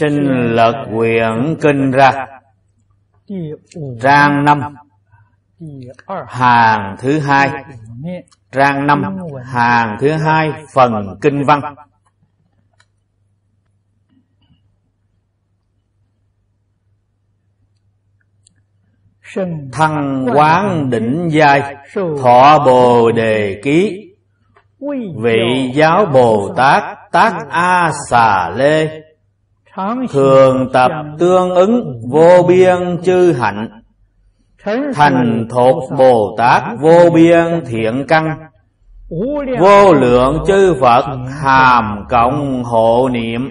xin lật quyển kinh ra. Trang năm, hàng thứ hai. Trang năm, hàng thứ hai, phần kinh văn. Thăng quán đỉnh giai, thọ bồ đề ký. Vị giáo bồ tát tác a xà lê thường tập tương ứng vô biên chư hạnh. Thành thột bồ tát vô biên thiện căn. Vô lượng chư phật hàm cộng hộ niệm.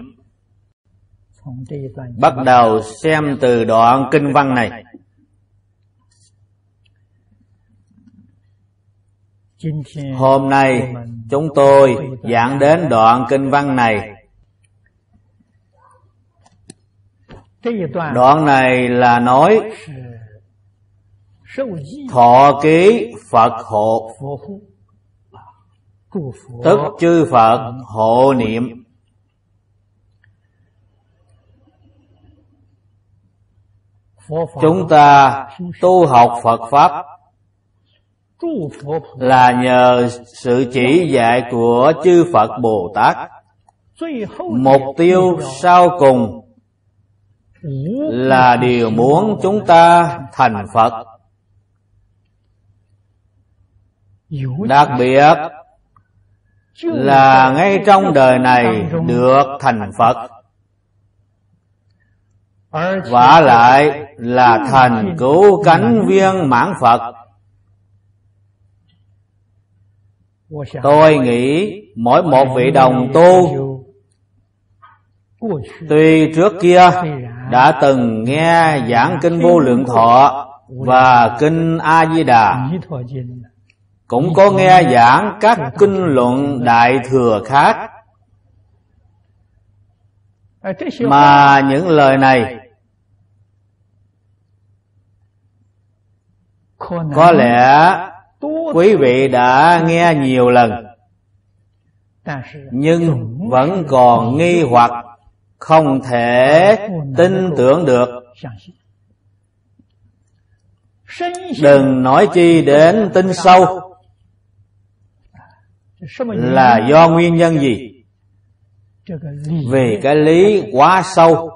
Bắt đầu xem từ đoạn kinh văn này. Hôm nay chúng tôi giảng đến đoạn kinh văn này đoạn này là nói thọ ký phật hộ. Tức chư phật hộ niệm. Chúng ta tu học phật pháp. Là nhờ sự chỉ dạy của chư phật bồ tát. Mục tiêu sau cùng là điều muốn chúng ta thành phật. Đặc biệt là ngay trong đời này được thành phật. Và lại là thành cứu cánh viên mãn phật. Tôi nghĩ mỗi một vị đồng tu tuy trước kia đã từng nghe giảng kinh vô lượng thọ và kinh a di đà cũng có nghe giảng các kinh luận đại thừa khác. Mà những lời này có lẽ quý vị đã nghe nhiều lần, nhưng vẫn còn nghi hoặc không thể tin tưởng được. Đừng nói chi đến tin sâu. Là do nguyên nhân gì? Vì cái lý quá sâu.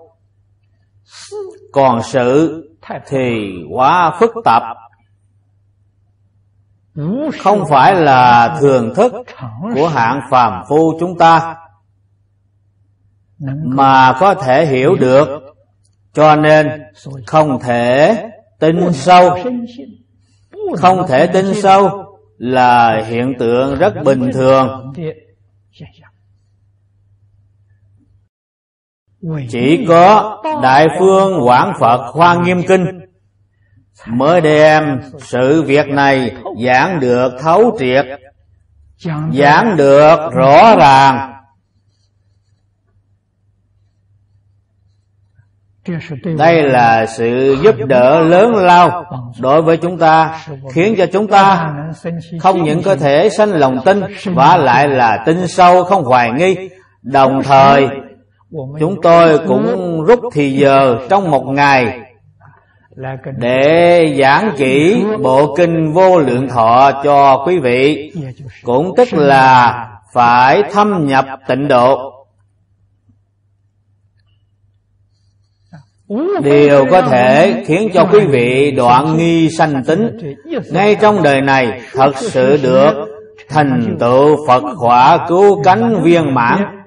Còn sự thì quá phức tạp. Không phải là thường thức của hạng phàm phu chúng ta mà có thể hiểu được cho nên không thể tin sâu. không thể tin sâu là hiện tượng rất bình thường. chỉ có đại phương quảng phật hoa nghiêm kinh mới đem sự việc này giảng được thấu triệt giảng được rõ ràng đây là sự giúp đỡ lớn lao đối với chúng ta, khiến cho chúng ta không những có thể sanh lòng tin và lại là tin sâu, không hoài nghi. Đồng thời, chúng tôi cũng rút thì giờ trong một ngày để giảng kỹ bộ kinh vô lượng thọ cho quý vị, cũng tức là phải thâm nhập tịnh độ. Điều có thể khiến cho quý vị đoạn nghi sanh tính. ngay trong đời này thật sự được thành tựu phật hỏa cứu cánh viên mãn.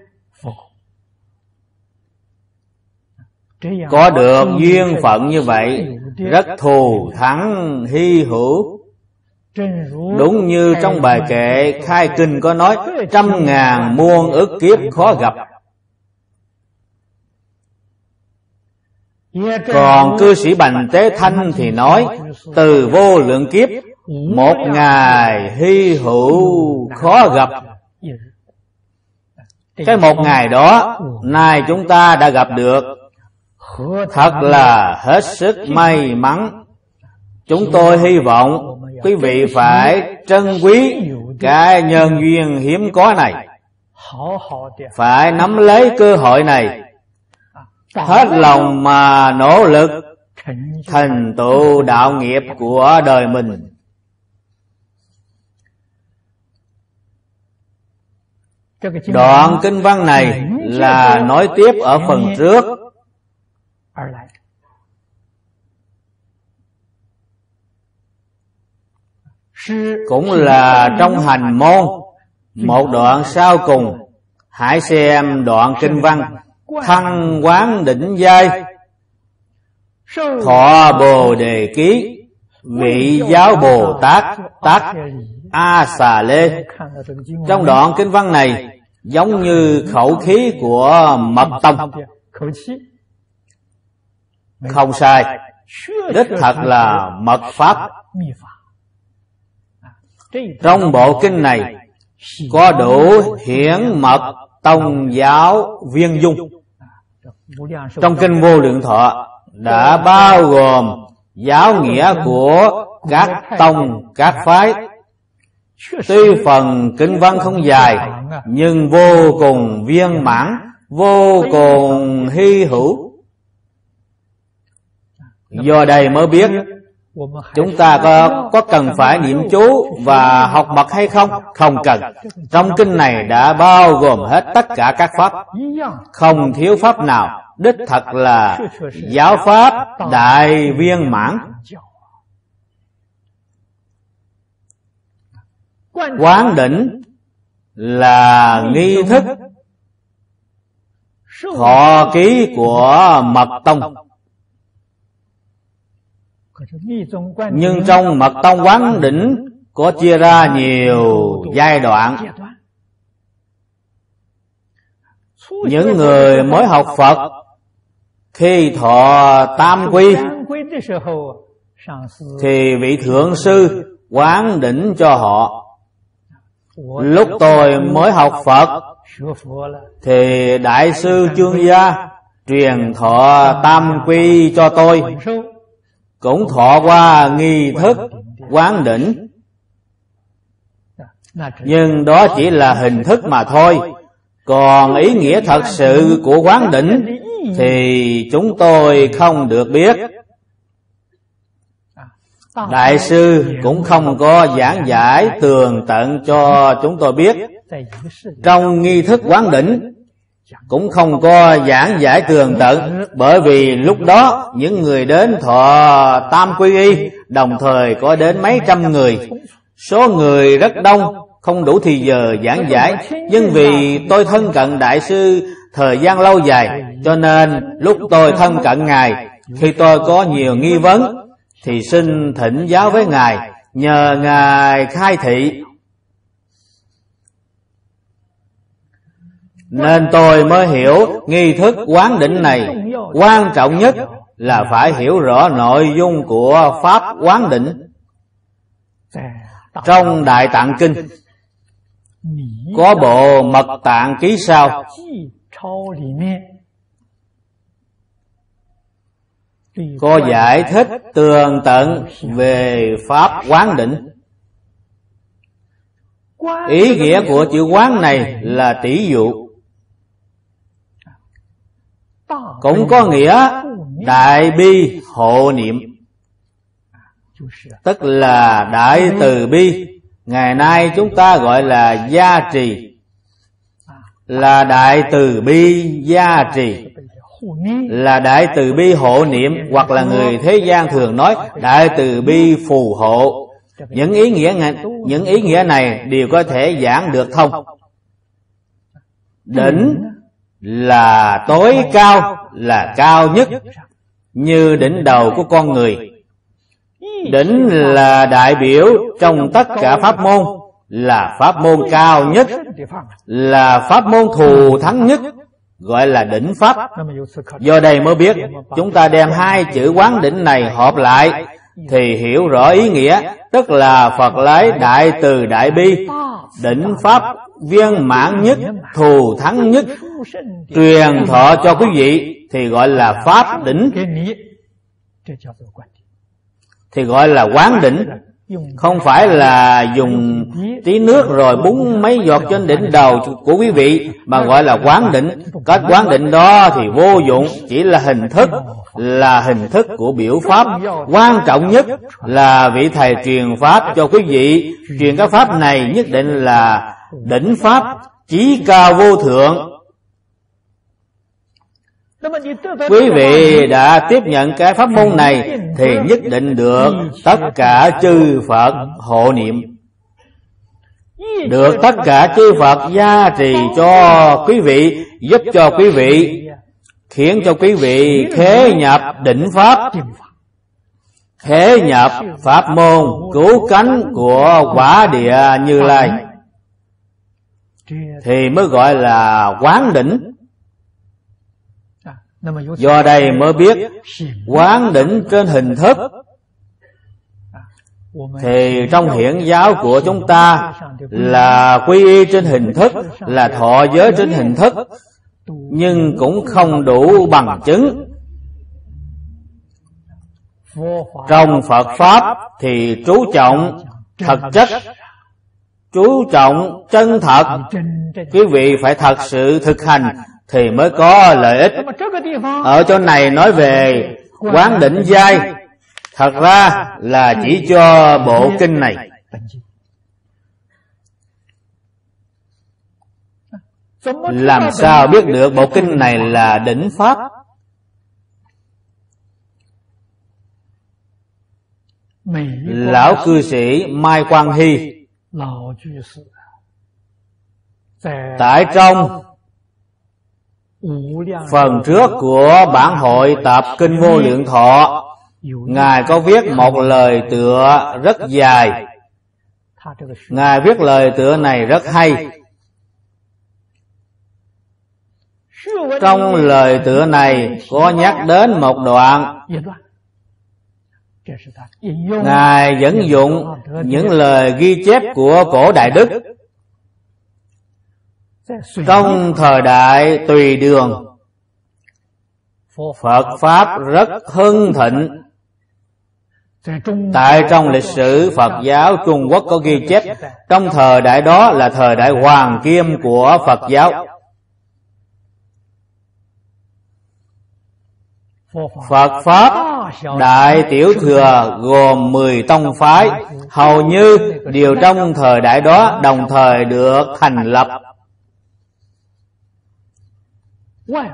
có được duyên phận như vậy rất thù thắng hy hữu. Đúng như trong bài kệ khai kinh có nói trăm ngàn muôn ức kiếp khó gặp còn cư sĩ bành tế thanh thì nói, từ vô lượng kiếp, một ngày hy hữu khó gặp. Cái một ngày đó, nay chúng ta đã gặp được. Thật là hết sức may mắn. Chúng tôi hy vọng quý vị phải trân quý cái nhân duyên hiếm có này. Phải nắm lấy cơ hội này hết lòng mà nỗ lực. Thành tựu đạo nghiệp của đời mình. Đoạn kinh văn này là nói tiếp ở phần trước. Cũng là trong hành môn. Một đoạn sau cùng. Hãy xem đoạn kinh văn thăng quán đỉnh giai. Thọ bồ đề ký. Vị giáo bồ tát tát a xà lê. Trong đoạn kinh văn này, giống như khẩu khí của mật tông. Không sai. Đích thật là mật pháp. Trong bộ kinh này, có đủ hiển mật tông giáo viên dung. Trong kinh vô lượng thọ đã bao gồm giáo nghĩa của các tông, các phái. Tuy phần kinh văn không dài, nhưng vô cùng viên mãn, vô cùng hy hữu. Do đây mới biết chúng ta có có cần phải niệm chú và học mật hay không? Không cần. Trong kinh này đã bao gồm hết tất cả các pháp. Không thiếu pháp nào. Đích thật là giáo pháp đại viên mãn. Quán đỉnh là nghi thức, thọ ký của mật tông nhưng trong mật tông quán đỉnh có chia ra nhiều giai đoạn. Những người mới học phật khi thọ tam quy thì vị thượng sư quán đỉnh cho họ. Lúc tôi mới học phật thì đại sư chương gia truyền thọ tam quy cho tôi cũng thọ qua nghi thức, quán đỉnh. Nhưng đó chỉ là hình thức mà thôi. Còn ý nghĩa thật sự của quán đỉnh thì chúng tôi không được biết. Đại sư cũng không có giảng giải tường tận cho chúng tôi biết. Trong nghi thức quán đỉnh cũng không có giảng giải tường tận, bởi vì lúc đó những người đến thọ tam quy y, đồng thời có đến mấy trăm người. Số người rất đông, không đủ thì giờ giảng giải. Nhưng vì tôi thân cận đại sư thời gian lâu dài, cho nên lúc tôi thân cận ngài, khi tôi có nhiều nghi vấn, thì xin thỉnh giáo với ngài, nhờ ngài khai thị. Nên tôi mới hiểu nghi thức quán định này. Quan trọng nhất là phải hiểu rõ nội dung của pháp quán định trong đại tạng kinh, có bộ mật tạng ký sao? Có giải thích tường tận về pháp quán định ý nghĩa của chữ quán này là tỷ dụ. Cũng có nghĩa đại bi hộ niệm. Tức là đại từ bi. Ngày nay chúng ta gọi là gia trì. Là đại từ bi gia trì. Là đại từ bi hộ niệm, hoặc là người thế gian thường nói đại từ bi phù hộ. Những ý nghĩa này những ý nghĩa này đều có thể giảng được thông đỉnh là tối cao là cao nhất như đỉnh đầu của con người. Đỉnh là đại biểu trong tất cả pháp môn, là pháp môn cao nhất, là pháp môn thù thắng nhất, gọi là đỉnh pháp. Do đây mới biết, chúng ta đem hai chữ quán đỉnh này hợp lại thì hiểu rõ ý nghĩa, tức là phật lấy đại từ đại bi, đỉnh pháp viên mãn nhất, thù thắng nhất, truyền thọ cho quý vị thì gọi là pháp đỉnh. Thì gọi là quán đỉnh. Không phải là dùng tí nước rồi búng mấy giọt trên đỉnh đầu của quý vị, mà gọi là quán định cách quán định đó thì vô dụng, chỉ là hình thức, là hình thức của biểu pháp. Quan trọng nhất là vị thầy truyền pháp cho quý vị. Truyền các pháp này nhất định là đỉnh pháp, chí cao vô thượng quý vị đã tiếp nhận cái pháp môn này thì nhất định được tất cả chư phật hộ niệm được tất cả chư phật gia trì cho quý vị giúp cho quý vị khiến cho quý vị khế nhập đỉnh pháp khế nhập pháp môn cứu cánh của quả địa như lai thì mới gọi là quán đỉnh do đây mới biết quán đỉnh trên hình thức. Thì trong hiển giáo của chúng ta là quy y trên hình thức, là thọ giới trên hình thức, nhưng cũng không đủ bằng chứng. Trong phật pháp thì chú trọng thật chất, chú trọng chân thật. Quý vị phải thật sự thực hành thì mới có lợi ích. Ở chỗ này nói về quán đỉnh giai. Thật ra là chỉ cho bộ kinh này. Làm sao biết được bộ kinh này là đỉnh pháp? Lão cư sĩ mai quang hy. Tại trong phần trước của bản hội tập kinh vô lượng thọ, ngài có viết một lời tựa rất dài. Ngài viết lời tựa này rất hay. Trong lời tựa này có nhắc đến một đoạn. Ngài dẫn dụng những lời ghi chép của cổ đại đức trong thời đại tùy đường, phật pháp rất hưng thịnh. Tại trong lịch sử, phật giáo trung quốc có ghi chép trong thời đại đó là thời đại hoàng kim của phật giáo. Phật Pháp Đại Tiểu Thừa gồm 10 tông phái, Hầu như đều trong thời đại đó đồng thời được thành lập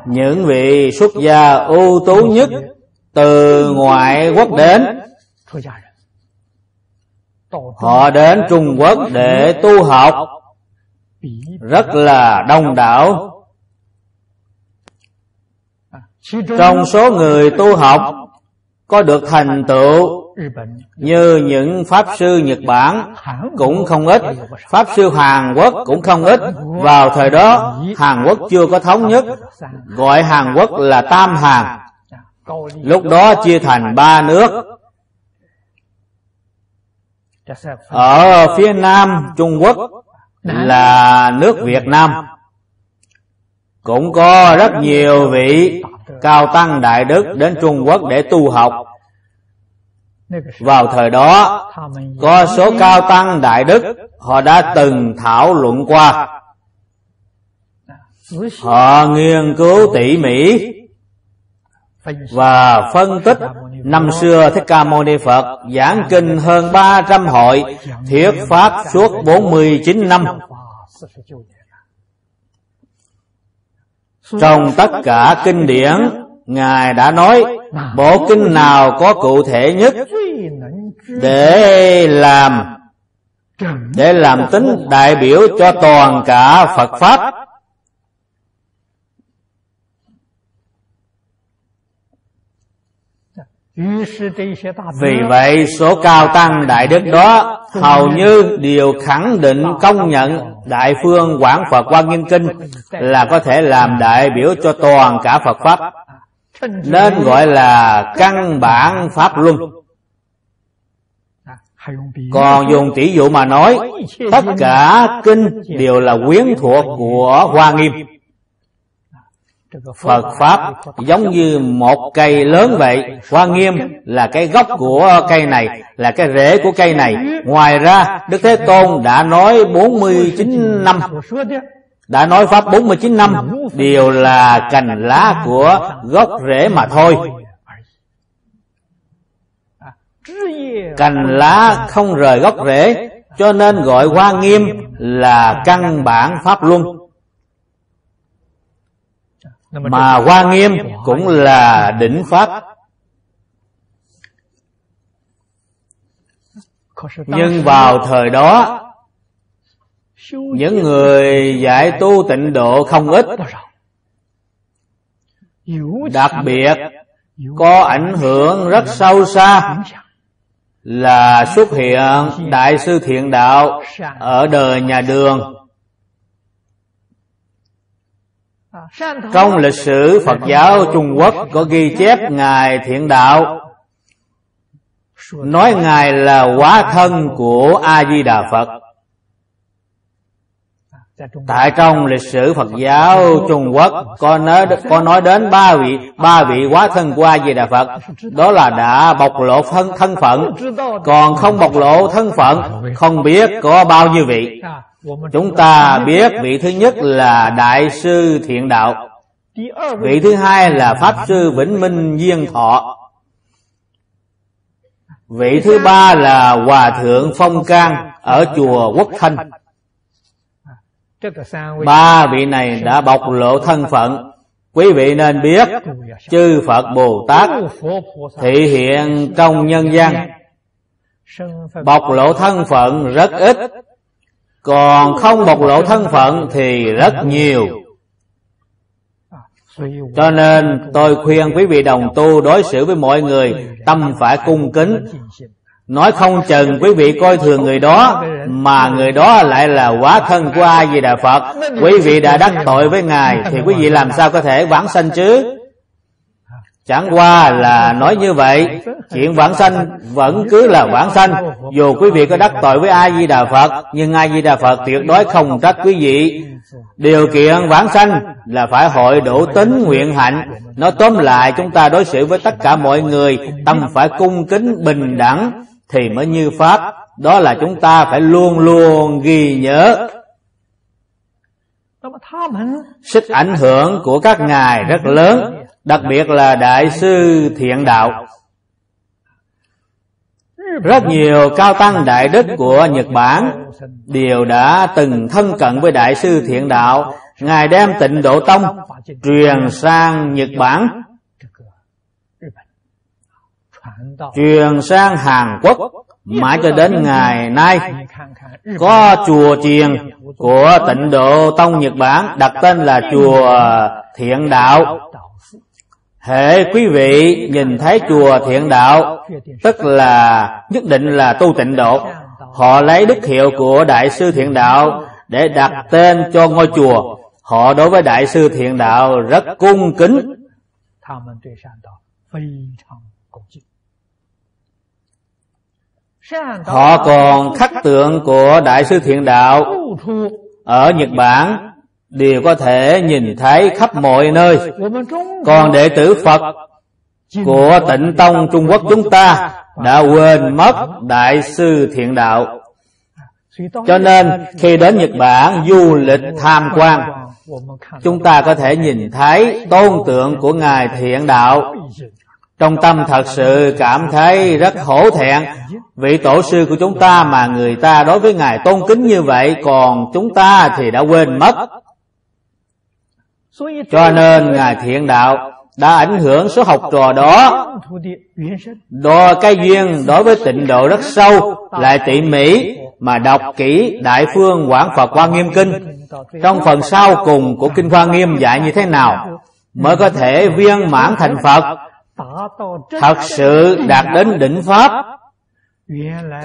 những vị xuất gia ưu tú nhất từ ngoại quốc đến, họ đến trung quốc để tu học. Rất là đông đảo. Trong số người tu học, có được thành tựu như những pháp sư nhật bản cũng không ít pháp sư hàn quốc cũng không ít. Vào thời đó hàn quốc chưa có thống nhất. Gọi hàn quốc là tam hàn. Lúc đó chia thành ba nước. Ở phía nam trung quốc là nước việt nam. Cũng có rất nhiều vị cao tăng đại đức đến trung quốc để tu học vào thời đó có số cao tăng đại đức họ đã từng thảo luận qua họ nghiên cứu tỉ mỉ và phân tích năm xưa Thích Ca Mâu Ni Phật giảng kinh hơn 300 hội thuyết pháp suốt 49 năm. Trong tất cả kinh điển, Ngài đã nói, bộ kinh nào có cụ thể nhất để làm để làm tính đại biểu cho toàn cả Phật pháp? Vì vậy, số cao tăng đại đức đó hầu như đều khẳng định công nhận đại phương quảng Phật quan Nghiêm Kinh là có thể làm đại biểu cho toàn cả Phật pháp nên gọi là căn bản pháp luân. Còn dùng tỷ dụ mà nói tất cả kinh đều là quyến thuộc của hoa nghiêm. Phật Pháp giống như một cây lớn vậy. Hoa Nghiêm là cái gốc của cây này Là cái rễ của cây này. Ngoài ra Đức Thế Tôn đã nói 49 năm đã nói Pháp 49 năm Đều là cành lá của gốc rễ mà thôi. Cành lá không rời gốc rễ, Cho nên gọi Hoa Nghiêm là căn bản Pháp Luân. Mà hoa nghiêm cũng là đỉnh pháp. Nhưng vào thời đó những người giải tu tịnh độ không ít. Đặc biệt, có ảnh hưởng rất sâu xa là xuất hiện đại sư thiện đạo ở đời nhà đường. Trong lịch sử Phật giáo Trung Quốc có ghi chép Ngài Thiện Đạo. Nói Ngài là hóa thân của A-di-đà Phật. Tại trong lịch sử Phật giáo Trung Quốc có nói có nói đến ba vị ba vị quá thân của A Di Đà Phật, đó là đã bộc lộ thân thân phận, còn không bộc lộ thân phận, không biết có bao nhiêu vị. Chúng ta biết vị thứ nhất là Đại sư Thiện Đạo. Vị thứ hai là Pháp Sư Vĩnh Minh Diên Thọ. Vị thứ ba là Hòa Thượng Phong Cang ở chùa Quốc Thanh. Ba vị này đã bộc lộ thân phận. Quý vị nên biết, Chư Phật Bồ Tát Thị hiện trong nhân gian. Bộc lộ thân phận rất ít. Còn không bộc lộ thân phận thì rất nhiều. Cho nên tôi khuyên quý vị đồng tu đối xử với mọi người, tâm phải cung kính nói không chừng quý vị coi thường người đó, mà người đó lại là quá thân của ai gì đà phật. Quý vị đã đắc tội với ngài, thì quý vị làm sao có thể vãng sanh chứ? Chẳng qua là nói như vậy, Chuyện vãng sanh vẫn cứ là vãng sanh. Dù quý vị có đắc tội với A-di-đà Phật, Nhưng A-di-đà Phật tuyệt đối không trách quý vị. Điều kiện vãng sanh là phải hội đủ tính nguyện hạnh. Nói tóm lại, chúng ta đối xử với tất cả mọi người, Tâm phải cung kính bình đẳng. Thì mới như Pháp. Đó là chúng ta phải luôn luôn ghi nhớ. Sức ảnh hưởng của các ngài rất lớn, đặc biệt là đại sư thiện đạo. Rất nhiều cao tăng đại đức của nhật bản đều đã từng thân cận với đại sư thiện đạo. Ngài đem tịnh độ tông truyền sang nhật bản truyền sang hàn quốc mãi cho đến ngày nay có chùa chiền của tịnh độ tông nhật bản đặt tên là chùa thiện đạo. Hệ quý vị nhìn thấy chùa thiện đạo Tức là nhất định là tu tịnh độ. Họ lấy đức hiệu của Đại sư Thiện Đạo Để đặt tên cho ngôi chùa. Họ đối với Đại sư Thiện Đạo rất cung kính Họ còn khắc tượng của Đại sư Thiện Đạo. Ở Nhật Bản, đều có thể nhìn thấy khắp mọi nơi. Còn đệ tử phật của tịnh tông trung quốc chúng ta đã quên mất đại sư thiện đạo. Cho nên, khi đến nhật bản du lịch tham quan, chúng ta có thể nhìn thấy tôn tượng của ngài thiện đạo trong tâm thật sự cảm thấy rất hổ thẹn. Vị tổ sư của chúng ta mà người ta đối với ngài tôn kính như vậy, còn chúng ta thì đã quên mất. Cho nên Ngài Thiện Đạo đã ảnh hưởng số học trò đó. Đo cái duyên đối với tịnh độ rất sâu, Lại tỉ mỉ mà đọc kỹ Đại Phương Quảng Phật Hoa Nghiêm Kinh. Trong phần sau cùng của Kinh Hoa Nghiêm dạy như thế nào? Mới có thể viên mãn thành Phật. Thật sự đạt đến đỉnh Pháp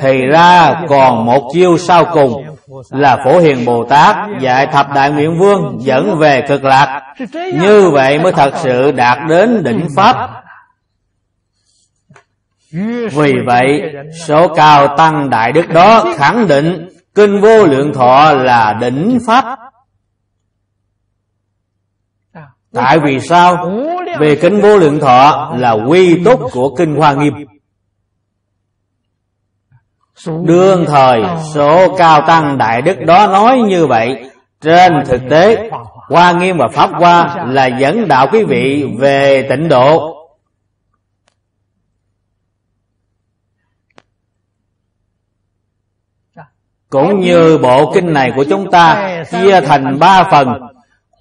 Thì ra còn một chiêu sau cùng là Phổ Hiền Bồ Tát dạy thập đại nguyện vương dẫn về cực lạc. Như vậy mới thật sự đạt đến đỉnh Pháp. Vì vậy, số cao tăng đại đức đó khẳng định Kinh vô lượng thọ là đỉnh Pháp. Tại vì sao? Về Kinh vô lượng thọ là quy túc của Kinh Hoa Nghiêm. Đương thời, số cao tăng đại đức đó nói như vậy. Trên thực tế, Hoa Nghiêm và Pháp Hoa là dẫn đạo quý vị về tịnh độ. Cũng như bộ kinh này của chúng ta chia thành ba phần,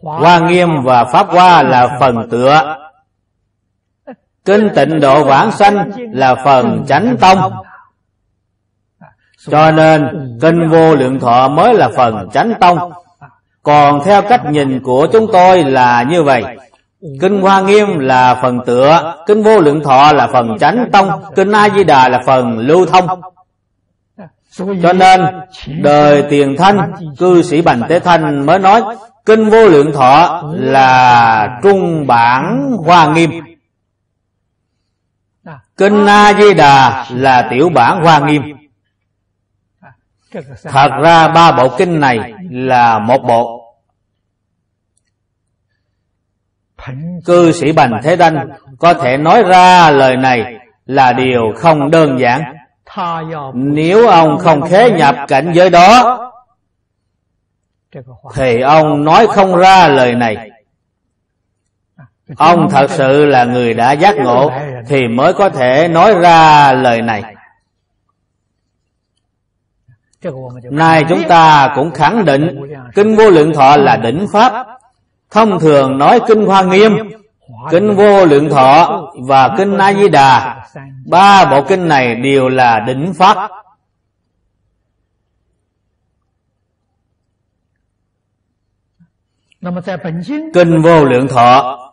Hoa Nghiêm và Pháp Hoa là phần tựa. Kinh tịnh độ vãng sanh là phần chánh tông. Cho nên, kinh vô lượng thọ mới là phần chánh tông. Còn theo cách nhìn của chúng tôi là như vậy. Kinh hoa nghiêm là phần tựa, kinh vô lượng thọ là phần chánh tông, kinh a di đà là phần lưu thông. Cho nên, đời tiền thanh, cư sĩ bành tế thanh mới nói, kinh vô lượng thọ là trung bản hoa nghiêm kinh a di đà là tiểu bản hoa nghiêm. Thật ra ba bộ kinh này là một bộ. Cư sĩ Bành Thế Đanh có thể nói ra lời này là điều không đơn giản. Nếu ông không khế nhập cảnh giới đó, Thì ông nói không ra lời này. Ông thật sự là người đã giác ngộ Thì mới có thể nói ra lời này. Nay chúng ta cũng khẳng định Kinh vô lượng thọ là đỉnh Pháp. Thông thường nói Kinh Hoa Nghiêm, Kinh vô lượng thọ và Kinh A-di-đà Ba bộ kinh này đều là đỉnh Pháp. Kinh vô lượng thọ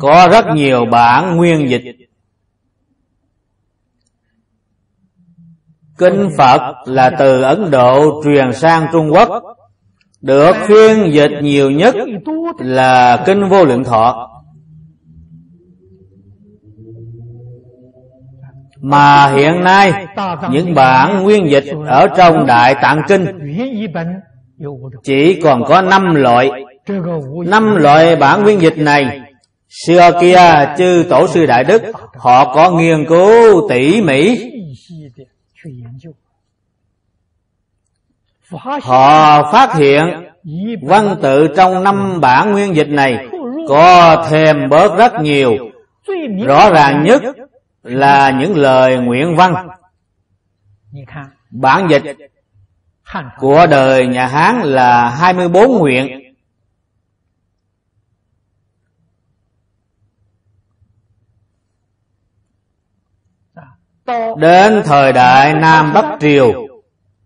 Có rất nhiều bản nguyên dịch. Kinh Phật là từ Ấn Độ truyền sang Trung Quốc. Được phiên dịch nhiều nhất là Kinh Vô Lượng Thọ. Mà hiện nay, những bản nguyên dịch ở trong Đại Tạng Kinh Chỉ còn có năm loại. Năm loại bản nguyên dịch này Xưa kia, chư tổ sư Đại Đức, Họ có nghiên cứu tỉ mỉ Họ phát hiện văn tự trong năm bản nguyên dịch này có thêm bớt rất nhiều. Rõ ràng nhất là những lời nguyện văn. Bản dịch của đời nhà Hán là 24 nguyện. Đến thời đại Nam Bắc Triều,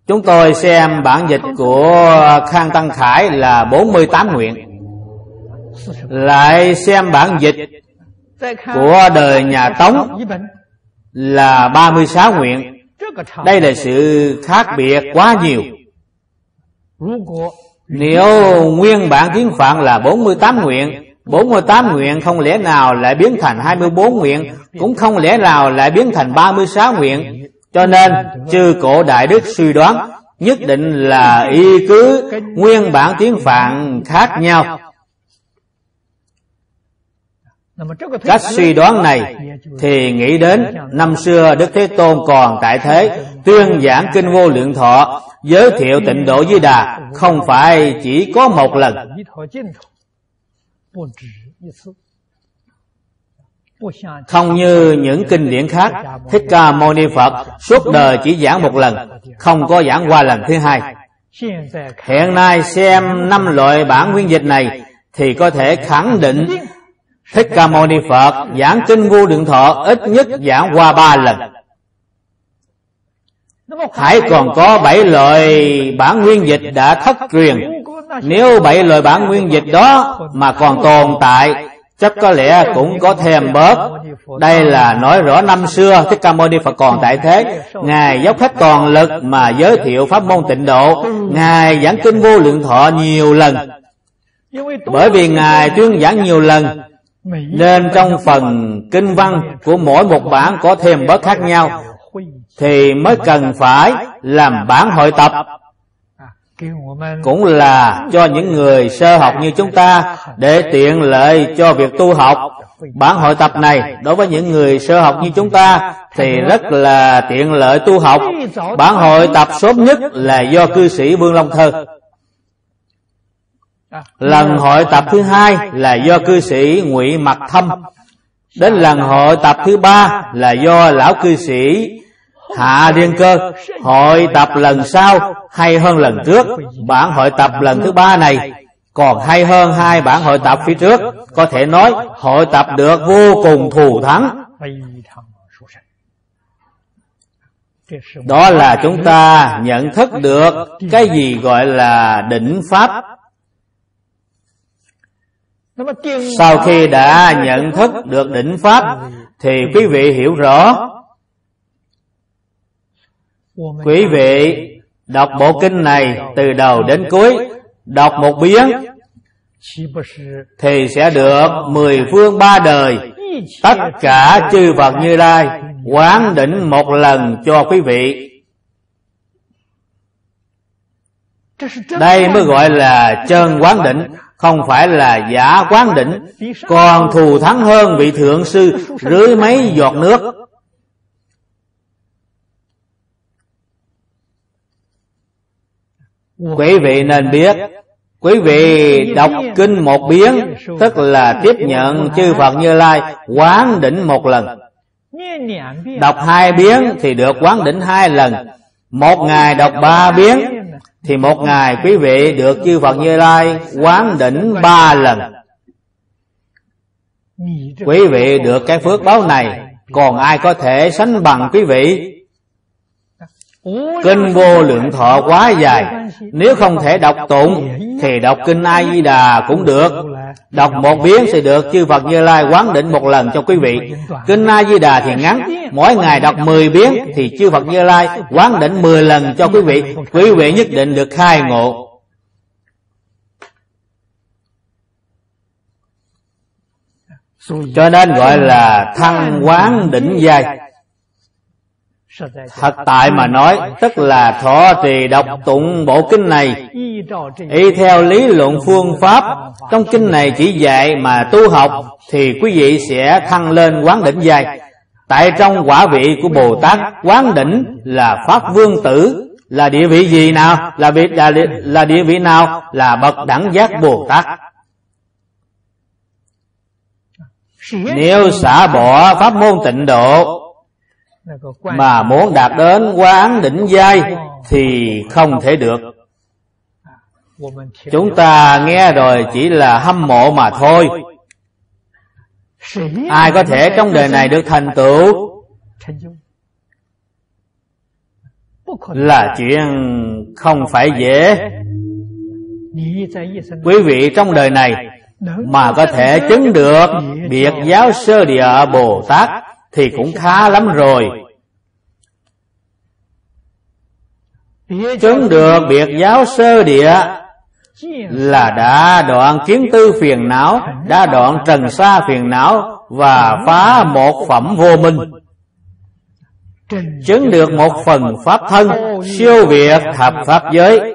Chúng tôi xem bản dịch của Khang Tăng Khải là 48 nguyện. Lại xem bản dịch của đời nhà Tống là 36 nguyện. Đây là sự khác biệt quá nhiều. Nếu nguyên bản tiếng Phạn là 48 nguyện 48 nguyện không lẽ nào lại biến thành 24 nguyện, Cũng không lẽ nào lại biến thành 36 nguyện? Cho nên, chư cổ đại đức suy đoán, Nhất định là y cứ nguyên bản tiếng Phạn khác nhau. Cách suy đoán này thì nghĩ đến năm xưa Đức Thế Tôn còn tại thế, tuyên giảng kinh vô lượng thọ, giới thiệu tịnh độ với Đà, không phải chỉ có một lần không như những kinh điển khác, thích ca mâu ni phật suốt đời chỉ giảng một lần, không có giảng qua lần thứ hai. Hiện nay xem năm loại bản nguyên dịch này, thì có thể khẳng định thích ca mâu ni phật giảng kinh vô lượng thọ ít nhất giảng qua ba lần. Hãy còn có bảy loại bản nguyên dịch đã thất truyền nếu bảy loại bản nguyên dịch đó mà còn tồn tại, chắc có lẽ cũng có thêm bớt. Đây là nói rõ năm xưa thích ca mâu ni phật còn tại thế. Ngài dốc hết toàn lực mà giới thiệu pháp môn tịnh độ. Ngài giảng kinh vô lượng thọ nhiều lần. Bởi vì ngài tuyên giảng nhiều lần, Nên trong phần kinh văn của mỗi một bản có thêm bớt khác nhau, Thì mới cần phải làm bản hội tập. Cũng là cho những người sơ học như chúng ta Để tiện lợi cho việc tu học. Bản hội tập này, đối với những người sơ học như chúng ta, Thì rất là tiện lợi tu học. Bản hội tập sớm nhất là do cư sĩ Vương Long Thơ. Lần hội tập thứ hai là do cư sĩ Ngụy Mặc Thâm. Đến lần hội tập thứ ba là do lão cư sĩ Hạ Điên Cơ. Hội tập lần sau hay hơn lần trước. Bản hội tập lần thứ ba này còn hay hơn hai bản hội tập phía trước. Có thể nói, hội tập được vô cùng thù thắng. Đó là chúng ta nhận thức được cái gì gọi là định pháp sau khi đã nhận thức được đỉnh pháp, thì quý vị hiểu rõ quý vị đọc bộ kinh này từ đầu đến cuối đọc một biến thì sẽ được mười phương ba đời. tất cả chư Phật Như Lai quán đỉnh một lần cho quý vị. Đây mới gọi là chân quán định không phải là giả quán định còn thù thắng hơn vị thượng sư rưới mấy giọt nước quý vị nên biết quý vị đọc kinh một biến tức là tiếp nhận chư phật như lai quán đỉnh một lần đọc hai biến thì được quán đỉnh hai lần một ngày đọc ba biến thì một ngày quý vị được chư Phật Như Lai quán đỉnh ba lần. Quý vị được cái phước báo này, còn ai có thể sánh bằng quý vị? Kinh vô lượng thọ quá dài, nếu không thể đọc tụng thì đọc kinh A Di Đà cũng được. Đọc một biến sẽ được chư Phật Như Lai quán định một lần cho quý vị. Kinh A Di Đà thì ngắn, mỗi ngày đọc 10 biến thì chư Phật Như Lai quán định 10 lần cho quý vị. Quý vị nhất định được khai ngộ. Cho nên gọi là thăng quán đỉnh giai Thật tại mà nói Tức là thọ trì đọc tụng bộ kinh này. Y theo lý luận phương pháp Trong kinh này chỉ dạy mà tu học Thì quý vị sẽ thăng lên quán đỉnh dài Tại trong quả vị của Bồ Tát Quán đỉnh là Pháp Vương Tử. Là địa vị gì nào? Là, vị, là, là địa vị nào? Là bậc đẳng giác Bồ Tát. Nếu xả bỏ pháp môn tịnh độ mà muốn đạt đến quán đỉnh giai thì không thể được. chúng ta nghe rồi chỉ là hâm mộ mà thôi. ai có thể trong đời này được thành tựu? là chuyện không phải dễ. quý vị trong đời này. mà có thể chứng được biệt giáo sơ địa bồ tát thì cũng khá lắm rồi chứng được biệt giáo sơ địa là đã đoạn kiến tư phiền não đã đoạn trần xa phiền não và phá một phẩm vô minh chứng được một phần pháp thân siêu việt thập pháp giới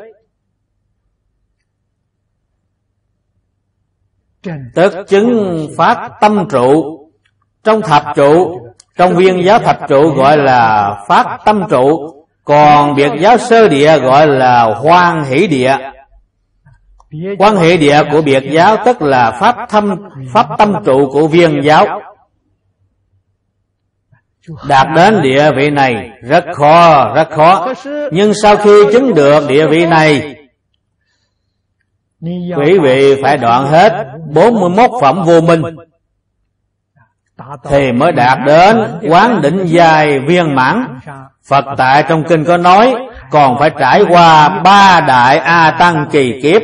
tức chứng phát tâm trụ trong thập trụ trong viên giáo thập trụ gọi là phát tâm trụ, còn biệt giáo sơ địa gọi là hoan hỷ địa. Quan hệ địa của biệt giáo tức là pháp thâm, pháp tâm trụ của viên giáo. Đạt đến địa vị này rất khó rất khó. Nhưng sau khi chứng được địa vị này, quý vị phải đoạn hết 41 phẩm vô minh thì mới đạt đến quán định dài viên mãn. Phật tại trong kinh có nói còn phải trải qua ba đại a tăng kỳ kiếp.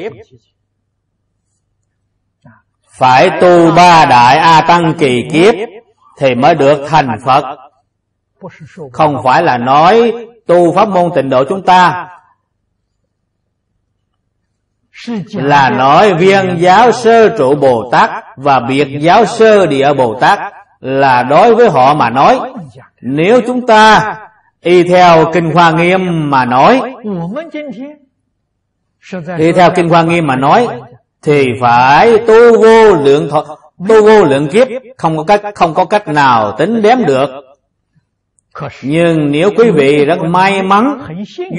Phải tu ba đại a tăng kỳ kiếp thì mới được thành phật. Không phải là nói tu pháp môn tịnh độ chúng ta. Là nói viên giáo sơ trụ Bồ Tát và biệt giáo sơ địa Bồ Tát là đối với họ mà nói. Nếu chúng ta y theo Kinh Hoa Nghiêm mà nói, y theo Kinh Hoa Nghiêm mà nói, thì phải tu vô lượng thọ, tu vô lượng kiếp, không có cách không có cách nào tính đếm được. Nhưng nếu quý vị rất may mắn,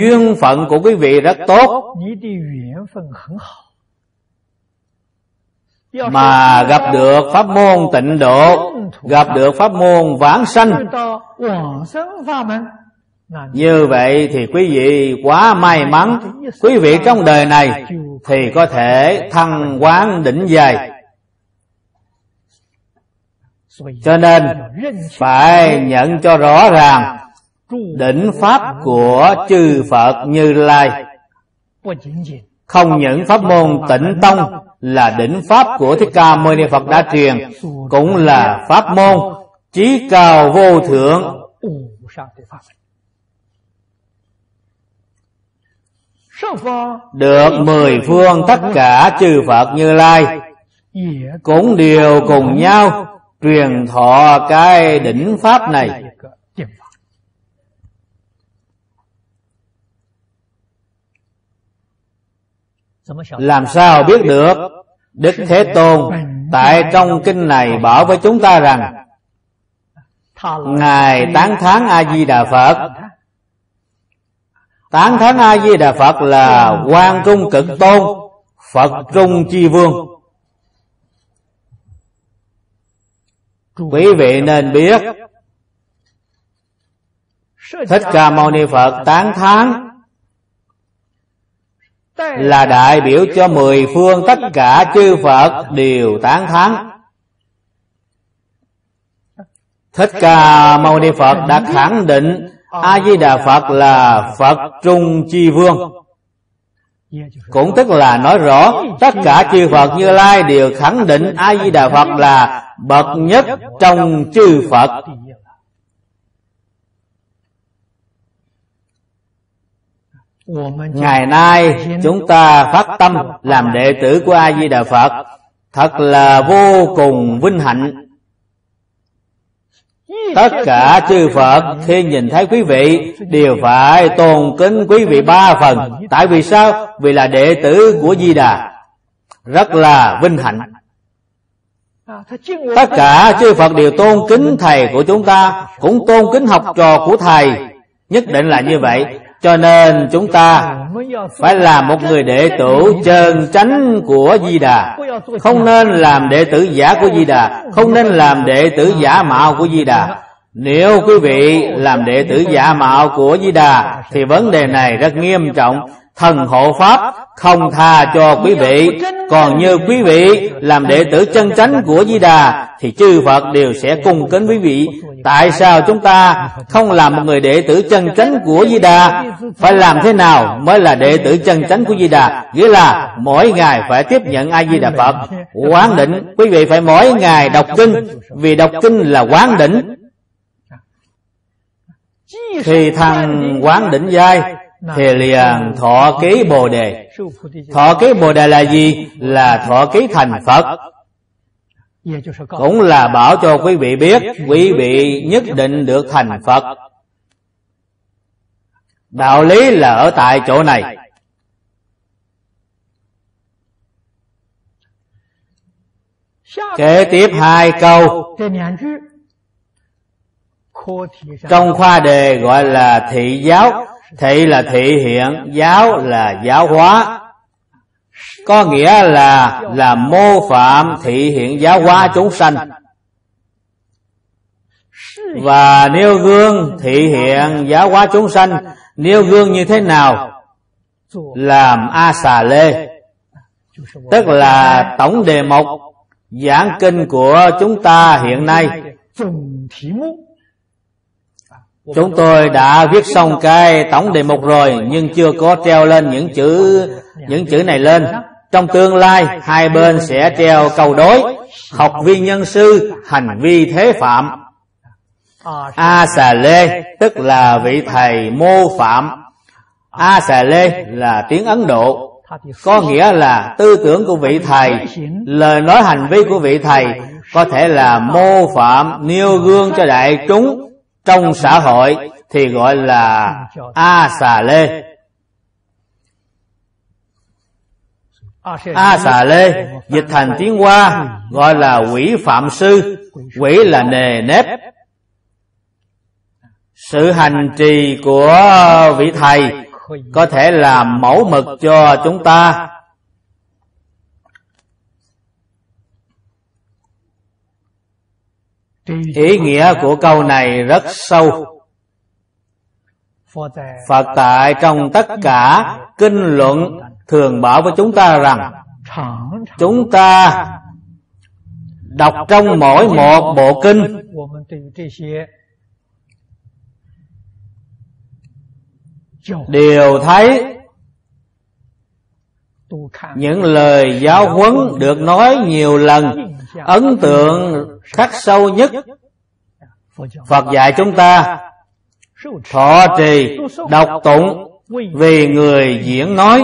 duyên phận của quý vị rất tốt, mà gặp được pháp môn tịnh độ, gặp được pháp môn vãng sanh, như vậy thì quý vị quá may mắn, quý vị trong đời này thì có thể thăng quán đỉnh dài. Cho nên phải nhận cho rõ ràng đỉnh pháp của chư Phật Như Lai không những pháp môn tịnh tông là đỉnh pháp của Thích Ca Mâu Ni Phật đã truyền, cũng là pháp môn chí cao vô thượng. Được mười phương tất cả chư Phật Như Lai cũng đều cùng nhau truyền thọ cái đỉnh pháp này làm sao biết được? đức thế tôn tại trong kinh này bảo với chúng ta rằng ngài tán thán a di đà phật. Tán thán a di đà phật là quan trung cực tôn phật trung chi vương. Quý vị nên biết thích ca mâu ni phật tán thán là đại biểu cho mười phương tất cả chư Phật đều tán thán. Thích Ca Mâu Ni Phật đã khẳng định A Di Đà Phật là Phật Trung Chi Vương. Cũng tức là nói rõ, tất cả chư Phật Như Lai đều khẳng định A Di Đà Phật là bậc nhất trong chư Phật. Ngày nay chúng ta phát tâm làm đệ tử của A Di Đà Phật thật là vô cùng vinh hạnh. Tất cả chư Phật khi nhìn thấy quý vị đều phải tôn kính quý vị ba phần. Tại vì sao? Vì là đệ tử của Di Đà. Rất là vinh hạnh. Tất cả chư Phật đều tôn kính thầy của chúng ta, cũng tôn kính học trò của thầy. Nhất định là như vậy cho nên chúng ta phải làm một người đệ tử chân chánh của Di Đà. Không nên làm đệ tử giả của Di Đà, Không nên làm đệ tử giả mạo của Di Đà. Nếu quý vị làm đệ tử giả mạo của Di Đà, Thì vấn đề này rất nghiêm trọng. Thần hộ Pháp không tha cho quý vị. Còn như quý vị làm đệ tử chân chánh của Di Đà, Thì chư Phật đều sẽ cung kính quý vị. Tại sao chúng ta không làm một người đệ tử chân chánh của Di Đà? Phải làm thế nào mới là đệ tử chân chánh của Di Đà? Nghĩa là mỗi ngày phải tiếp nhận A Di Đà Phật. Quán định, Quý vị phải mỗi ngày đọc kinh, Vì đọc kinh là quán định. Thì thằng quán định giai thì liền, thọ ký bồ đề. Thọ ký bồ đề là gì? Là thọ ký thành phật. Cũng là bảo cho quý vị biết, quý vị nhất định được thành phật. Đạo lý là ở tại chỗ này. Kế tiếp hai câu. Trong khoa đề gọi là thị giáo thị là thị hiện, giáo là giáo hóa. Có nghĩa là là mô phạm thị hiện giáo hóa chúng sanh. Và nêu gương thị hiện giáo hóa chúng sanh, nêu gương như thế nào? Làm a xà lê. Tức là tổng đề mục, giảng kinh của chúng ta hiện nay. Chúng tôi đã viết xong cái tổng đề mục rồi nhưng chưa có treo lên những chữ những chữ này lên. Trong tương lai hai bên sẽ treo câu đối học viên nhân sư hành vi thế phạm. A xà lê tức là vị thầy mô phạm. A xà lê là tiếng Ấn Độ. có nghĩa là tư tưởng của vị thầy lời nói hành vi của vị thầy có thể là mô phạm nêu gương cho đại chúng trong xã hội thì gọi là a xà lê a xà lê dịch thành tiếng hoa gọi là quỷ phạm sư. Quỷ là nề nếp. Sự hành trì của vị thầy có thể làm mẫu mực cho chúng ta. Ý nghĩa của câu này rất sâu. Phật tại trong tất cả kinh luận thường bảo với chúng ta rằng chúng ta đọc trong mỗi một bộ kinh. Đều thấy những lời giáo huấn được nói nhiều lần ấn tượng khắc sâu nhất phật dạy chúng ta, thọ trì, đọc tụng vì người diễn nói.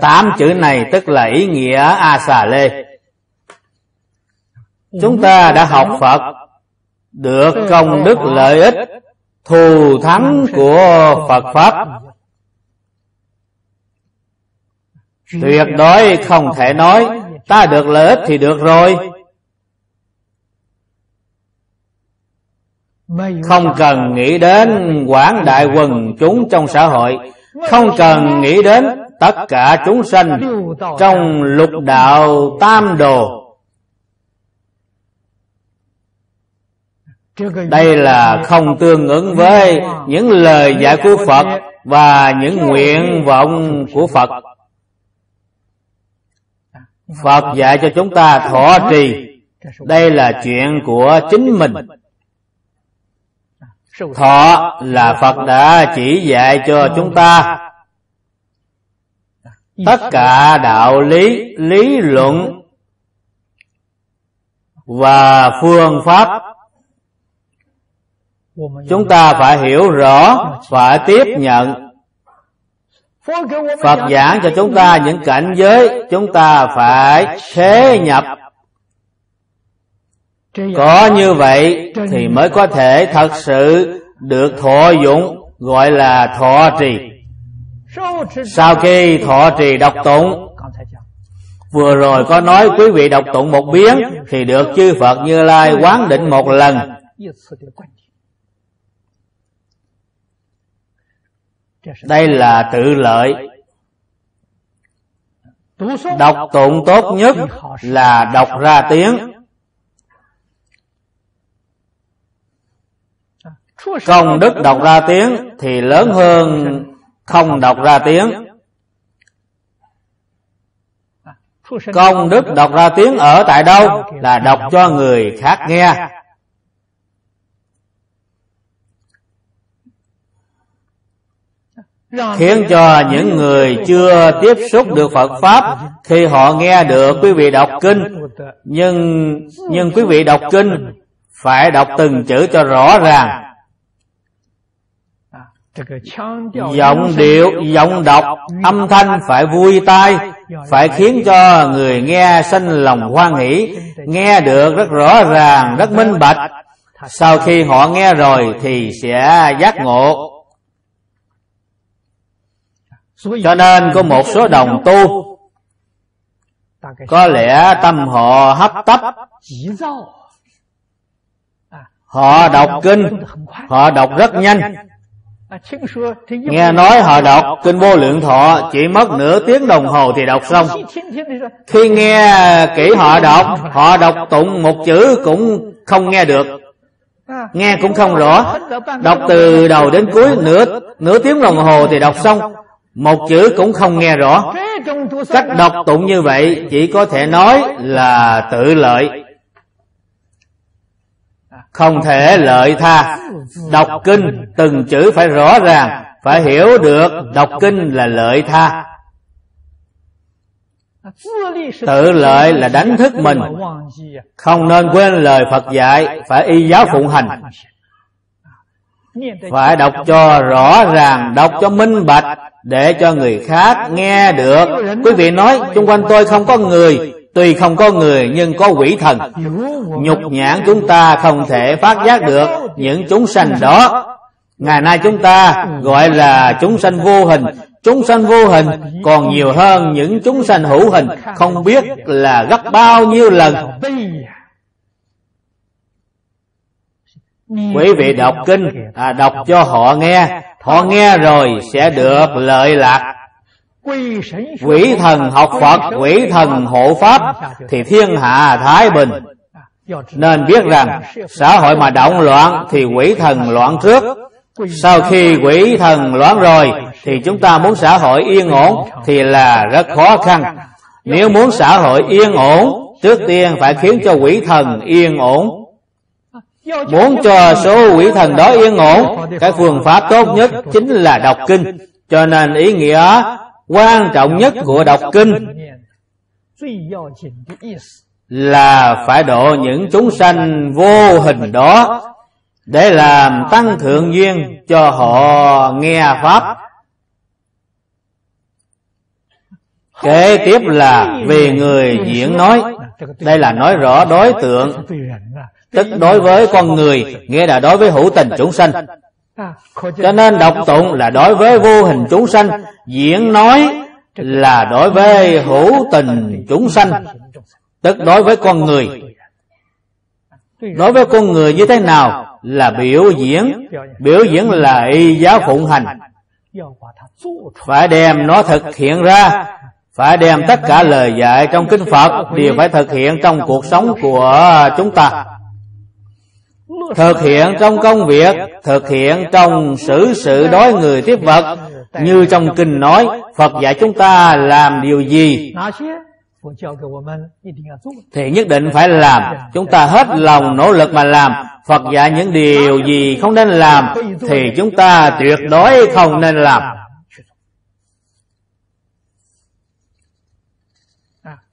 Tám chữ này tức là ý nghĩa a xà lê chúng ta đã học phật, được công đức lợi ích, thù thắng của phật pháp. Tuyệt đối không thể nói, ta được lợi ích thì được rồi. Không cần nghĩ đến quảng đại quần chúng trong xã hội. Không cần nghĩ đến tất cả chúng sanh trong lục đạo tam đồ. Đây là không tương ứng với những lời dạy của phật và những nguyện vọng của phật phật dạy cho chúng ta thọ trì. Đây là chuyện của chính mình. Thọ là phật đã chỉ dạy cho chúng ta. Tất cả đạo lý lý luận và phương pháp chúng ta phải hiểu rõ, phải tiếp nhận phật giảng cho chúng ta những cảnh giới chúng ta phải thế nhập. Có như vậy thì mới có thể thật sự được thọ dụng, gọi là thọ trì. Sau khi thọ trì đọc tụng, vừa rồi có nói quý vị đọc tụng một biến thì được chư phật như lai quán định một lần. Đây là tự lợi. Đọc tụng tốt nhất là đọc ra tiếng. Công đức đọc ra tiếng thì lớn hơn không đọc ra tiếng. Công đức đọc ra tiếng ở tại đâu? Là đọc cho người khác nghe. Khiến cho những người chưa tiếp xúc được Phật pháp khi họ nghe được quý vị đọc kinh. Nhưng nhưng quý vị đọc kinh, phải đọc từng chữ cho rõ ràng. Giọng điệu, giọng đọc, âm thanh phải vui tai, phải khiến cho người nghe sanh lòng hoan hỷ, nghe được rất rõ ràng, rất minh bạch. Sau khi họ nghe rồi thì sẽ giác ngộ cho nên có một số đồng tu, có lẽ tâm họ hấp tấp. Họ đọc kinh, họ đọc rất nhanh. Nghe nói họ đọc kinh vô lượng thọ, chỉ mất nửa tiếng đồng hồ thì đọc xong. Khi nghe kỹ họ đọc họ đọc tụng một chữ cũng không nghe được. Nghe cũng không rõ. Đọc từ đầu đến cuối, nửa nửa tiếng đồng hồ thì đọc xong một chữ cũng không nghe rõ. Cách đọc tụng như vậy chỉ có thể nói là tự lợi. Không thể lợi tha. Đọc kinh, từng chữ phải rõ ràng, phải hiểu được đọc kinh là lợi tha. Tự lợi là đánh thức mình. Không nên quên lời phật dạy, phải y giáo phụng hành phải đọc cho rõ ràng, đọc cho minh bạch để cho người khác nghe được. Quý vị nói, xung quanh tôi không có người, tuy không có người nhưng có quỷ thần. Nhục nhãn chúng ta không thể phát giác được những chúng sanh đó. Ngày nay chúng ta gọi là chúng sanh vô hình. Chúng sanh vô hình còn nhiều hơn những chúng sanh hữu hình. Không biết là gấp bao nhiêu lần. Quý vị đọc kinh à, đọc cho họ nghe. Họ nghe rồi sẽ được lợi lạc. quỷ thần học phật quỷ thần hộ pháp thì thiên hạ thái bình. Nên biết rằng xã hội mà động loạn thì quỷ thần loạn trước. Sau khi quỷ thần loạn rồi thì chúng ta muốn xã hội yên ổn thì là rất khó khăn. nếu muốn xã hội yên ổn trước tiên phải khiến cho quỷ thần yên ổn muốn cho số quỷ thần đó yên ổn, cái phương pháp tốt nhất chính là đọc kinh. Cho nên ý nghĩa quan trọng nhất của đọc kinh là phải độ những chúng sanh vô hình đó để làm tăng thượng duyên cho họ nghe pháp. Kế tiếp là về người diễn nói. Đây là nói rõ đối tượng tức đối với con người, nghĩa là đối với hữu tình chúng sanh. Cho nên đọc tụng là đối với vô hình chúng sanh, diễn nói là đối với hữu tình chúng sanh. Tức đối với con người. Đối với con người như thế nào là biểu diễn. Biểu diễn là y giáo phụng hành. Phải đem nó thực hiện ra. Phải đem tất cả lời dạy trong kinh phật đều phải thực hiện trong cuộc sống của chúng ta thực hiện trong công việc, thực hiện trong xử sự đối người tiếp vật. Như trong kinh nói, phật dạy chúng ta làm điều gì? Thì nhất định phải làm. Chúng ta hết lòng nỗ lực mà làm. Phật dạy những điều gì không nên làm, thì chúng ta tuyệt đối không nên làm.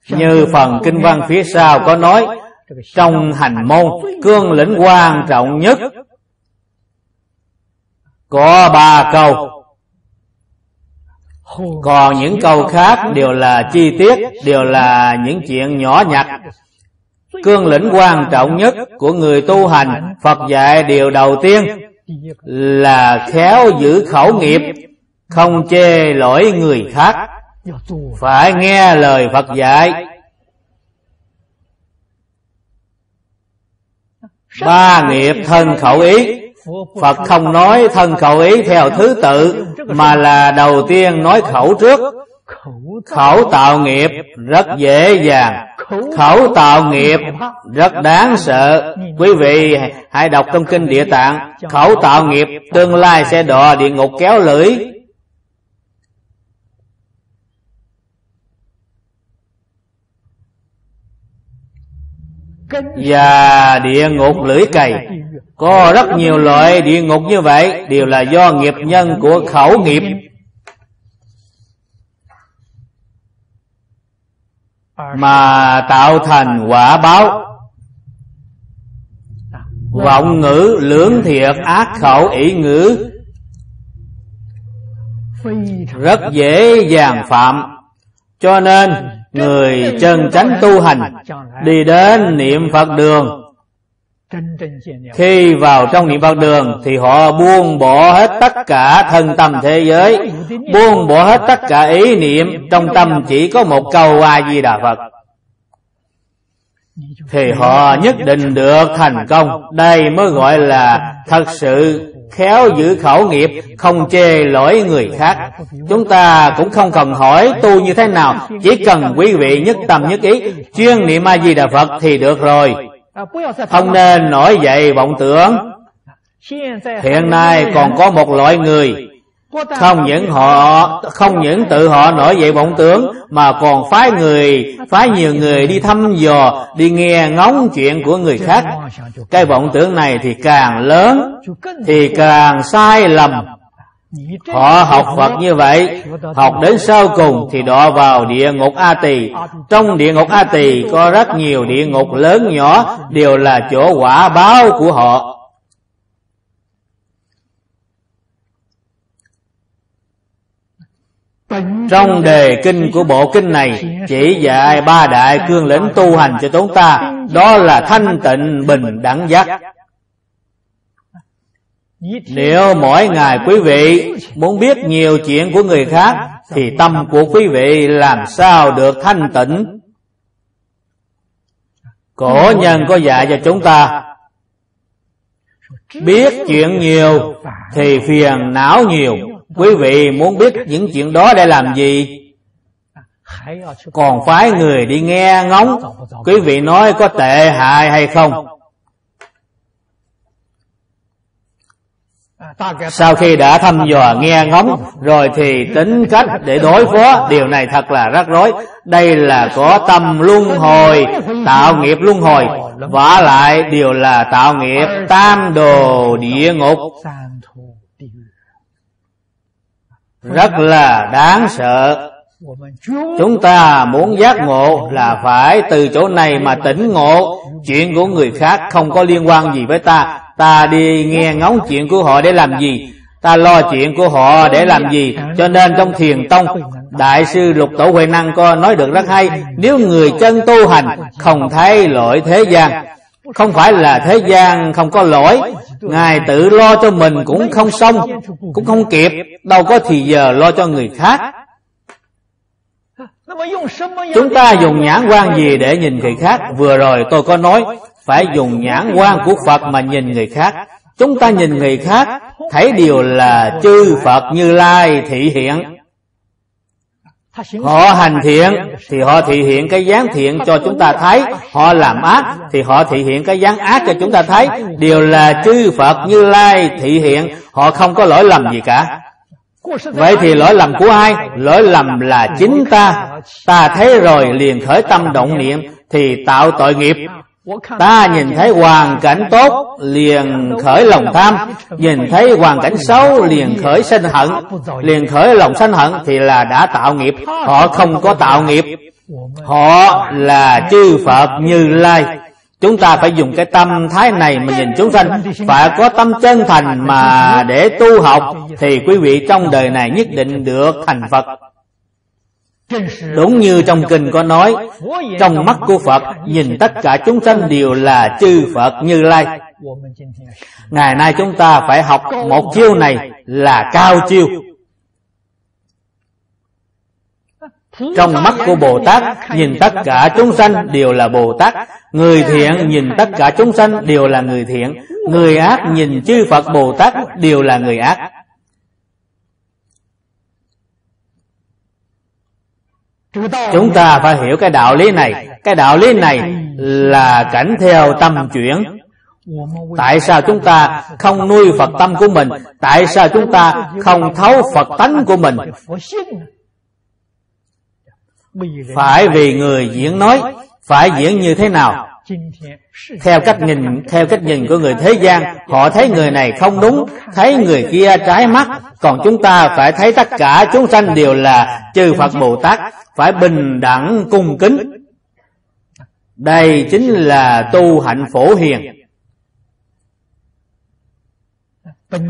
Như phần kinh văn phía sau có nói trong hành môn cương lĩnh quan trọng nhất. có ba câu. còn những câu khác đều là chi tiết đều là những chuyện nhỏ nhặt. cương lĩnh quan trọng nhất của người tu hành phật dạy điều đầu tiên là khéo giữ khẩu nghiệp không chê lỗi người khác. Phải nghe lời phật dạy ba nghiệp thân khẩu ý. Phật không nói thân khẩu ý theo thứ tự, mà là đầu tiên nói khẩu trước. Khẩu tạo nghiệp rất dễ dàng. Khẩu tạo nghiệp rất đáng sợ. Quý vị hãy đọc trong kinh địa tạng, khẩu tạo nghiệp tương lai sẽ đọa địa ngục kéo lưỡi. Và địa ngục lưỡi cày. Có rất nhiều loại địa ngục như vậy, đều là do nghiệp nhân của khẩu nghiệp. Mà tạo thành quả báo. Vọng ngữ lưỡng thiệt, ác khẩu ý ngữ. Rất dễ dàng phạm. Cho nên người chân chánh tu hành đi đến niệm phật đường. Khi vào trong niệm phật đường thì họ buông bỏ hết tất cả thân tâm thế giới buông bỏ hết tất cả ý niệm. Trong tâm chỉ có một câu a di đà phật thì họ nhất định được thành công. Đây mới gọi là thật sự khéo giữ khẩu nghiệp, không chê lỗi người khác. Chúng ta cũng không cần hỏi tu như thế nào, chỉ cần quý vị nhất tâm nhất ý, chuyên niệm a di đà phật thì được rồi. Không nên nổi dậy vọng tưởng. Hiện nay còn có một loại người không những họ không? những tự họ nổi dậy vọng tưởng mà còn phái người phái nhiều người đi thăm dò đi nghe ngóng chuyện của người khác. Cái vọng tưởng này thì càng lớn thì càng sai lầm. Họ học phật như vậy học đến sau cùng thì đọa vào địa ngục a tỳ trong địa ngục a tỳ có rất nhiều địa ngục lớn nhỏ đều là chỗ quả báo của họ trong đề kinh của bộ kinh này chỉ dạy ba đại cương lĩnh tu hành cho chúng ta. Đó là thanh tịnh bình đẳng giác. Nếu mỗi ngày quý vị muốn biết nhiều chuyện của người khác thì tâm của quý vị làm sao được thanh tịnh? Cổ nhân có dạy cho chúng ta biết chuyện nhiều thì phiền não nhiều quý vị muốn biết những chuyện đó để làm gì? Còn phái người đi nghe ngóng, quý vị nói có tệ hại hay không? Sau khi đã thăm dò nghe ngóng, rồi thì tính cách để đối phó, điều này thật là rắc rối. Đây là có tâm luân hồi, tạo nghiệp luân hồi. Vả lại, điều là tạo nghiệp tam đồ địa ngục rất là đáng sợ. Chúng ta muốn giác ngộ là phải từ chỗ này mà tỉnh ngộ. Chuyện của người khác không có liên quan gì với ta. Ta đi nghe ngóng chuyện của họ để làm gì? Ta lo chuyện của họ để làm gì? Cho nên trong thiền tông, đại sư lục tổ huệ năng có nói được rất hay. Nếu người chân tu hành không thấy lỗi thế gian, không phải là thế gian không có lỗi ngài tự lo cho mình cũng không xong cũng không kịp đâu có thì giờ lo cho người khác. chúng ta dùng nhãn quan gì để nhìn người khác? Vừa rồi tôi có nói phải dùng nhãn quan của phật mà nhìn người khác. Chúng ta nhìn người khác thấy điều là chư phật như lai thị hiện họ hành thiện thì họ thị hiện cái dáng thiện cho chúng ta thấy. Họ làm ác thì họ thị hiện cái dáng ác cho chúng ta thấy. Đều là chư phật như lai thị hiện. Họ không có lỗi lầm gì cả. Vậy thì lỗi lầm của ai? Lỗi lầm là chính ta. Ta thấy rồi liền khởi tâm động niệm thì tạo tội nghiệp ta nhìn thấy hoàn cảnh tốt, liền khởi lòng tham. Nhìn thấy hoàn cảnh xấu, liền khởi sân hận. Liền khởi lòng sân hận thì là đã tạo nghiệp. Họ không có tạo nghiệp. Họ là chư phật như lai. Chúng ta phải dùng cái tâm thái này mà nhìn chúng sanh. Phải có tâm chân thành mà để tu học thì quý vị trong đời này nhất định được thành phật. Đúng như trong kinh có nói, Trong mắt của Phật, Nhìn tất cả chúng sanh đều là chư Phật như Lai. Ngày nay chúng ta phải học một chiêu này là cao chiêu. Trong mắt của Bồ Tát, Nhìn tất cả chúng sanh đều là Bồ Tát. Người thiện nhìn tất cả chúng sanh đều là người thiện. Người ác nhìn chư Phật Bồ Tát đều là người ác. Chúng ta phải hiểu cái đạo lý này. Cái đạo lý này là cảnh theo tâm chuyển. Tại sao chúng ta không nuôi phật tâm của mình? Tại sao chúng ta không thấu phật tánh của mình? Phải vì người diễn nói, phải diễn như thế nào? Theo cách nhìn, theo cách nhìn của người thế gian, họ thấy người này không đúng, thấy người kia trái mắt. Còn chúng ta phải thấy tất cả chúng sanh đều là chư phật bồ tát, phải bình đẳng cung kính. Đây chính là tu hạnh phổ hiền.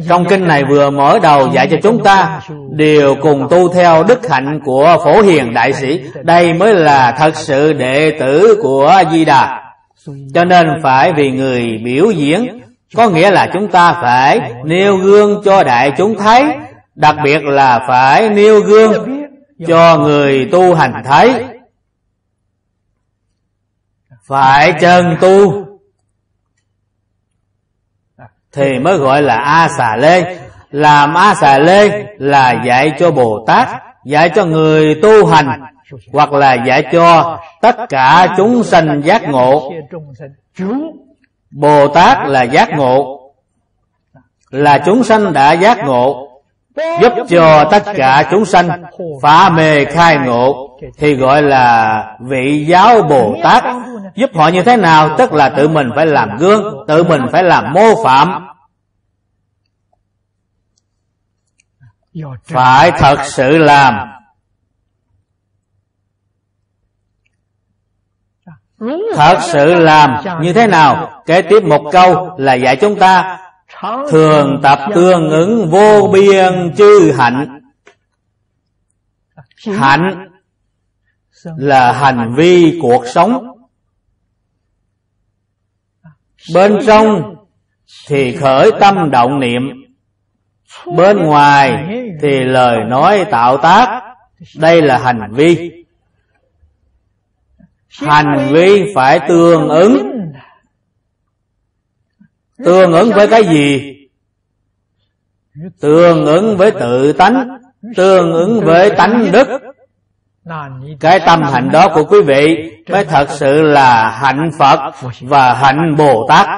Trong kinh này vừa mở đầu dạy cho chúng ta, đều cùng tu theo đức hạnh của phổ hiền đại sĩ. Đây mới là thật sự đệ tử của di đà cho nên phải vì người biểu diễn. có nghĩa là chúng ta phải nêu gương cho đại chúng thấy. Đặc biệt là phải nêu gương cho người tu hành thấy. Phải chân tu. Thì mới gọi là a xà lê. Làm a xà lê là dạy cho bồ tát dạy cho người tu hành, hoặc là dạy cho tất cả chúng sanh giác ngộ. Bồ tát là giác ngộ, là chúng sanh đã giác ngộ, giúp cho tất cả chúng sanh phá mê khai ngộ, thì gọi là vị giáo bồ tát giúp họ như thế nào? Tức là tự mình phải làm gương, tự mình phải làm mô phạm. Phải thật sự làm. Thật sự làm. Như thế nào? Kế tiếp một câu là dạy chúng ta. Thường tập tương ứng vô biên chư hạnh. Hạnh là hành vi cuộc sống. Bên trong thì khởi tâm động niệm. Bên ngoài thì lời nói tạo tác, đây là hành vi. Hành vi phải tương ứng. Tương ứng với cái gì? Tương ứng với tự tánh, tương ứng với tánh đức. Cái tâm hạnh đó của quý vị mới thật sự là hạnh phật và hạnh bồ tát.